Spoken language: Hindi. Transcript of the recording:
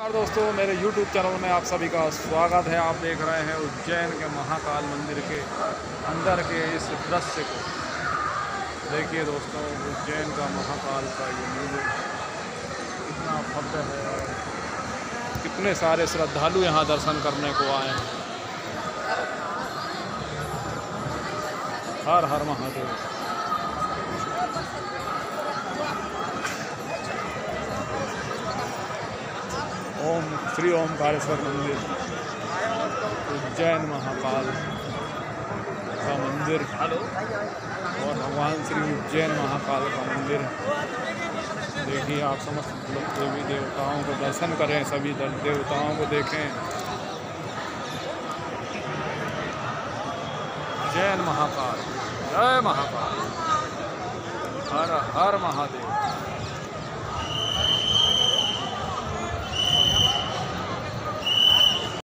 नमस्कार दोस्तों, मेरे YouTube चैनल में आप सभी का स्वागत है। आप देख रहे हैं उज्जैन के महाकाल मंदिर के अंदर के इस दृश्य को। देखिए दोस्तों, उज्जैन का महाकाल का ये मंदिर कितना भव्य है कितने सारे श्रद्धालु यहाँ दर्शन करने को आए हैं। हर हर महादेव। ओम श्री ओम ओमकारेश्वर मंदिर। उज्जैन महाकाल का मंदिर। और भगवान श्री उज्जैन महाकाल का मंदिर। देखिए आप समस्त लोग देवी देवताओं को दर्शन करें सभी दल देवताओं को देखें। जैन महाकाल जय महाकाल। हर हर महादेव।